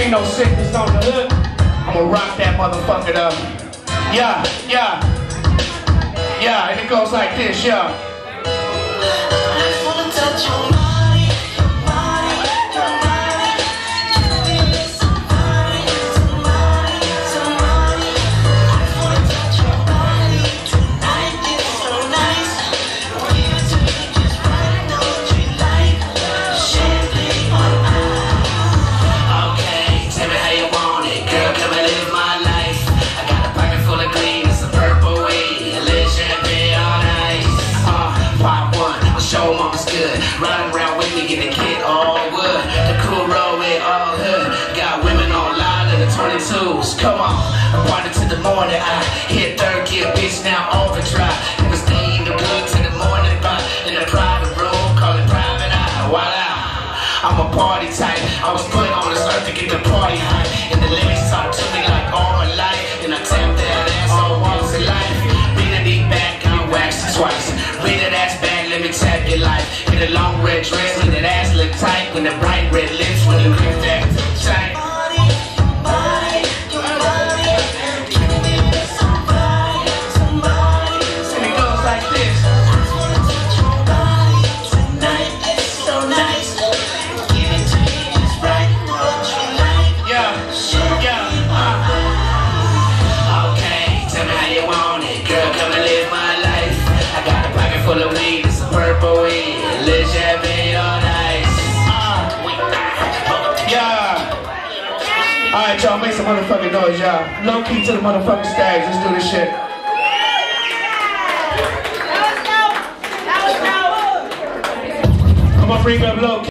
Ain't no sickness on the hood. I'ma rock that motherfucker up. Yeah, yeah. Yeah, and it goes like this, yeah. Get the kid all wood. The cool road with all hood. Got women on line in the 22s. Come on, I'm party to the morning. I hit third gear, bitch, now overdrive. Never stay in the good to the morning, but in a private room, call it private eye. Voila. I'm a party type. I was put on this earth to get the party high. A long red dress, when that ass look tight. When the bright red lips, when you grip that tight. And it goes like this. Yeah, yeah. Uh. Okay, tell me how you want it, girl. Come and live my life. I got a pocket full of weed, it's a purple weed, Alright, y'all, make some motherfucking noise, y'all. Low key to the motherfucking stage. Let's do this shit. That was dope. That I'm gonna bring up low key.